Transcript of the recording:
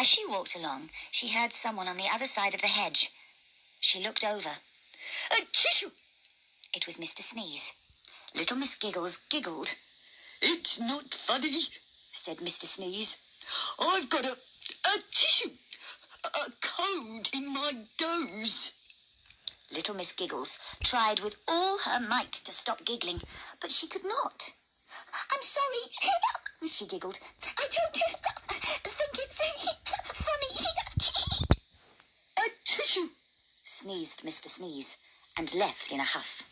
As she walked along, she heard someone on the other side of the hedge. She looked over. A tissue. It was Mr. Sneeze. Little Miss Giggles giggled, It's not funny. said Mr. Sneeze. I've got a, a tissue. A code in my nose. Little Miss Giggles tried with all her might to stop giggling, but she could not. I'm sorry, she giggled. I don't think it's funny. A tissue. Sneezed Mr. Sneeze and left in a huff.